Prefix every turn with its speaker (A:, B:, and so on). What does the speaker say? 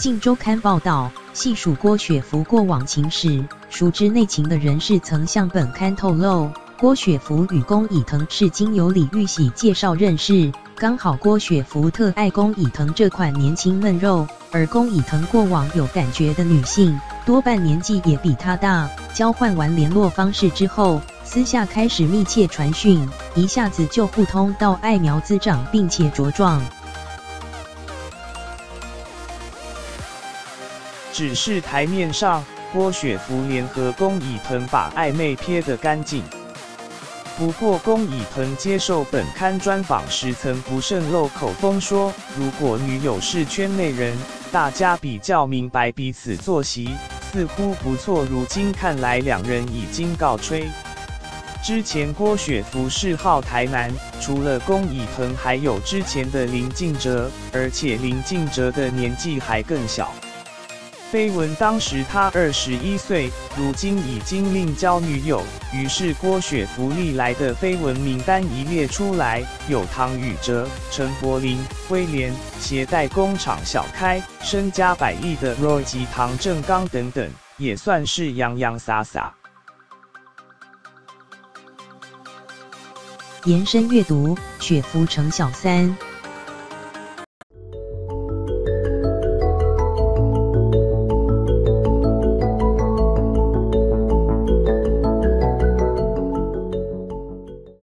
A: 镜周刊报道，细数郭雪芙过往情史，熟知内情的人士曾向本刊透露，郭雪芙与宫以腾是经由李玉玺介绍认识，刚好郭雪芙特爱宫以腾这款年轻嫩肉，而宫以腾过往有感觉的女性，多半年纪也比他大。交换完联络方式之后，私下开始密切传讯，一下子就互通到爱苗滋长，并且茁壮。
B: 只是台面上，郭雪芙联合宫以腾把暧昧撇得干净。不过，宫以腾接受本刊专访时曾不慎漏口风说，如果女友是圈内人，大家比较明白彼此作息，似乎不错。如今看来，两人已经告吹。之前郭雪芙是号台南，除了宫以腾，还有之前的林敬哲，而且林敬哲的年纪还更小。绯闻当时他二十一岁，如今已经另交女友。于是郭雪芙历来的绯闻名单一列出来，有唐禹哲、陈柏霖、威廉，携带工厂小开，身家百亿的 Roy 及唐正刚等等，也算是洋洋洒洒。
A: 延伸阅读：雪芙成小三。